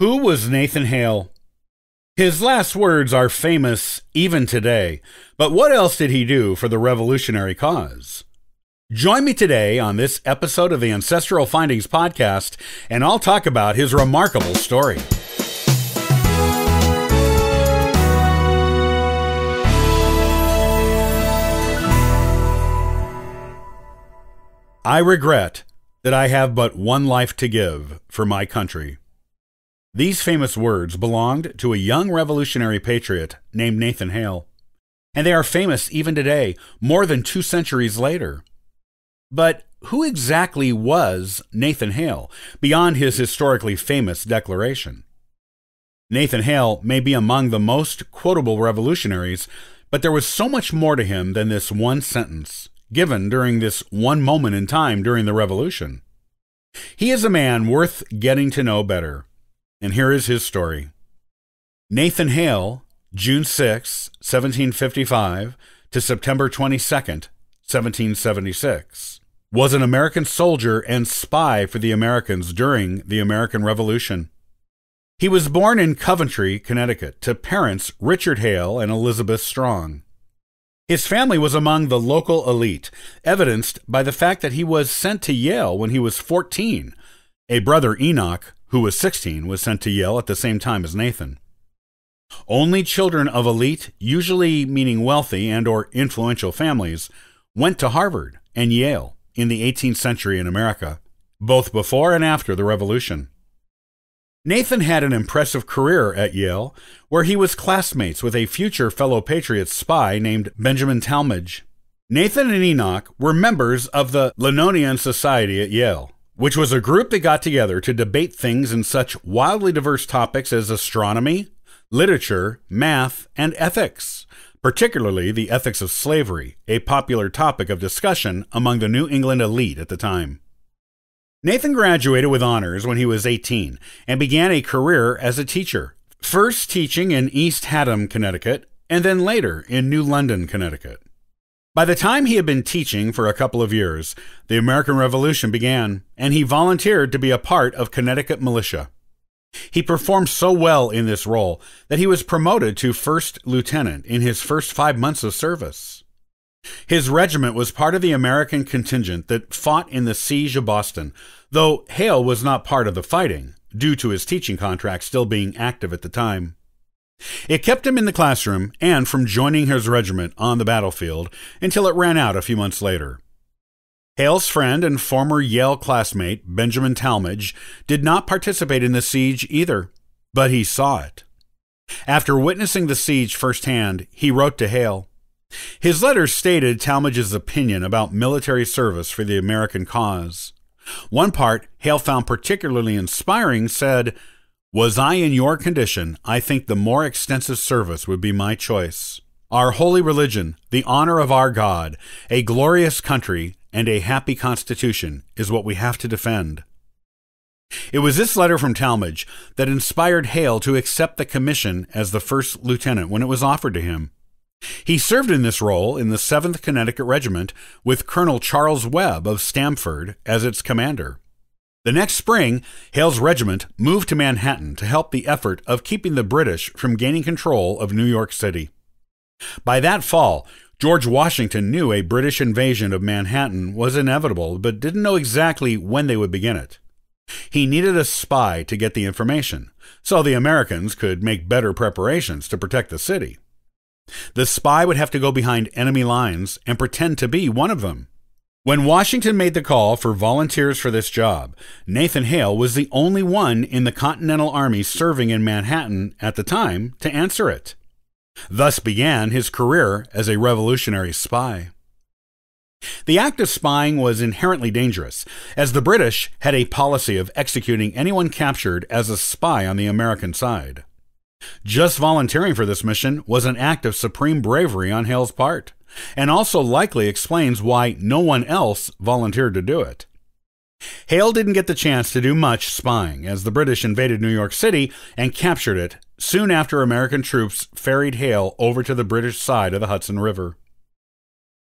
Who was Nathan Hale? His last words are famous even today, but what else did he do for the revolutionary cause? Join me today on this episode of the Ancestral Findings Podcast, and I'll talk about his remarkable story. I regret that I have but one life to give for my country. These famous words belonged to a young revolutionary patriot named Nathan Hale, and they are famous even today, more than two centuries later. But who exactly was Nathan Hale, beyond his historically famous declaration? Nathan Hale may be among the most quotable revolutionaries, but there was so much more to him than this one sentence, given during this one moment in time during the Revolution. He is a man worth getting to know better and here is his story. Nathan Hale, June 6, 1755 to September 22, 1776, was an American soldier and spy for the Americans during the American Revolution. He was born in Coventry, Connecticut, to parents Richard Hale and Elizabeth Strong. His family was among the local elite, evidenced by the fact that he was sent to Yale when he was 14. A brother, Enoch, who was 16, was sent to Yale at the same time as Nathan. Only children of elite, usually meaning wealthy and or influential families, went to Harvard and Yale in the 18th century in America, both before and after the Revolution. Nathan had an impressive career at Yale, where he was classmates with a future fellow Patriots spy named Benjamin Tallmadge. Nathan and Enoch were members of the Linonian Society at Yale, which was a group that got together to debate things in such wildly diverse topics as astronomy, literature, math, and ethics, particularly the ethics of slavery, a popular topic of discussion among the New England elite at the time. Nathan graduated with honors when he was 18 and began a career as a teacher, first teaching in East Haddam, Connecticut, and then later in New London, Connecticut. By the time he had been teaching for a couple of years, the American Revolution began, and he volunteered to be a part of Connecticut militia. He performed so well in this role that he was promoted to first lieutenant in his first five months of service. His regiment was part of the American contingent that fought in the siege of Boston, though Hale was not part of the fighting, due to his teaching contract still being active at the time. It kept him in the classroom and from joining his regiment on the battlefield until it ran out a few months later. Hale's friend and former Yale classmate, Benjamin Tallmadge, did not participate in the siege either, but he saw it. After witnessing the siege firsthand, he wrote to Hale. His letter stated Tallmadge's opinion about military service for the American cause. One part Hale found particularly inspiring said, was I in your condition, I think the more extensive service would be my choice. Our holy religion, the honor of our God, a glorious country, and a happy constitution is what we have to defend. It was this letter from Tallmadge that inspired Hale to accept the commission as the first lieutenant when it was offered to him. He served in this role in the 7th Connecticut Regiment with Colonel Charles Webb of Stamford as its commander. The next spring, Hale's regiment moved to Manhattan to help the effort of keeping the British from gaining control of New York City. By that fall, George Washington knew a British invasion of Manhattan was inevitable, but didn't know exactly when they would begin it. He needed a spy to get the information, so the Americans could make better preparations to protect the city. The spy would have to go behind enemy lines and pretend to be one of them. When Washington made the call for volunteers for this job, Nathan Hale was the only one in the Continental Army serving in Manhattan at the time to answer it. Thus began his career as a revolutionary spy. The act of spying was inherently dangerous, as the British had a policy of executing anyone captured as a spy on the American side. Just volunteering for this mission was an act of supreme bravery on Hale's part and also likely explains why no one else volunteered to do it. Hale didn't get the chance to do much spying as the British invaded New York City and captured it soon after American troops ferried Hale over to the British side of the Hudson River.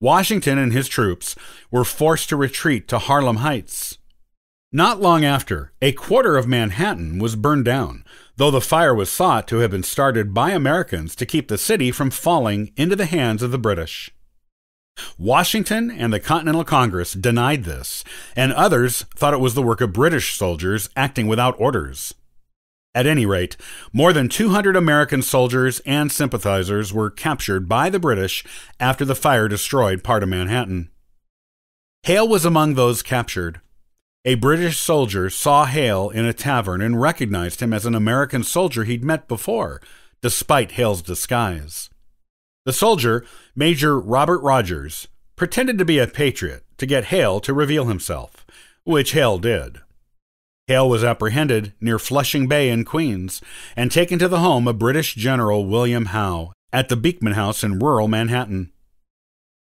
Washington and his troops were forced to retreat to Harlem Heights. Not long after, a quarter of Manhattan was burned down, though the fire was thought to have been started by Americans to keep the city from falling into the hands of the British. Washington and the Continental Congress denied this, and others thought it was the work of British soldiers acting without orders. At any rate, more than 200 American soldiers and sympathizers were captured by the British after the fire destroyed part of Manhattan. Hale was among those captured. A British soldier saw Hale in a tavern and recognized him as an American soldier he'd met before, despite Hale's disguise. The soldier, Major Robert Rogers, pretended to be a patriot to get Hale to reveal himself, which Hale did. Hale was apprehended near Flushing Bay in Queens and taken to the home of British General William Howe at the Beekman House in rural Manhattan.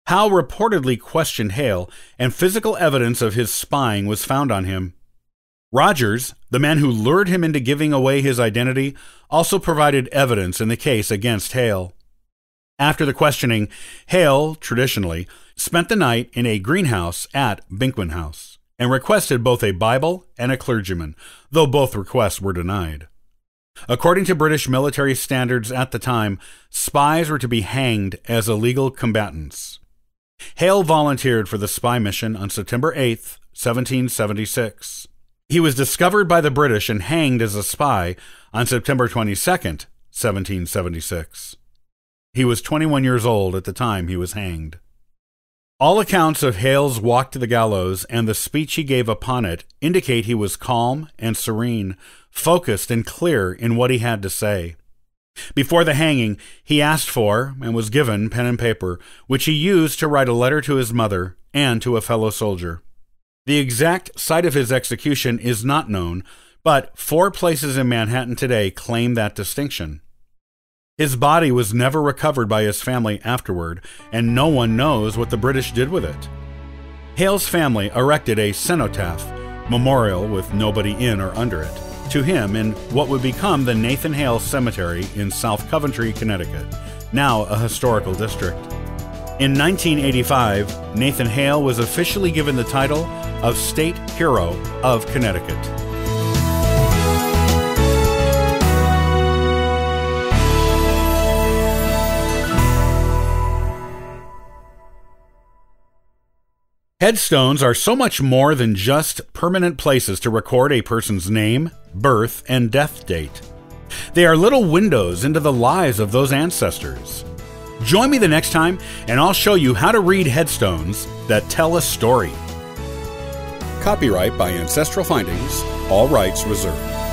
Howe reportedly questioned Hale, and physical evidence of his spying was found on him. Rogers, the man who lured him into giving away his identity, also provided evidence in the case against Hale. After the questioning, Hale, traditionally, spent the night in a greenhouse at Beekman House and requested both a Bible and a clergyman, though both requests were denied. According to British military standards at the time, spies were to be hanged as illegal combatants. Hale volunteered for the spy mission on September 8, 1776. He was discovered by the British and hanged as a spy on September 22, 1776. He was 21 years old at the time he was hanged. All accounts of Hale's walk to the gallows and the speech he gave upon it indicate he was calm and serene, focused and clear in what he had to say. Before the hanging, he asked for and was given pen and paper, which he used to write a letter to his mother and to a fellow soldier. The exact site of his execution is not known, but four places in Manhattan today claim that distinction. His body was never recovered by his family afterward, and no one knows what the British did with it. Hale's family erected a cenotaph, memorial with nobody in or under it, to him in what would become the Nathan Hale Cemetery in South Coventry, Connecticut, now a historical district. In 1985, Nathan Hale was officially given the title of State Hero of Connecticut. Headstones are so much more than just permanent places to record a person's name, birth, and death date. They are little windows into the lives of those ancestors. Join me the next time, and I'll show you how to read headstones that tell a story. Copyright by Ancestral Findings, all rights reserved.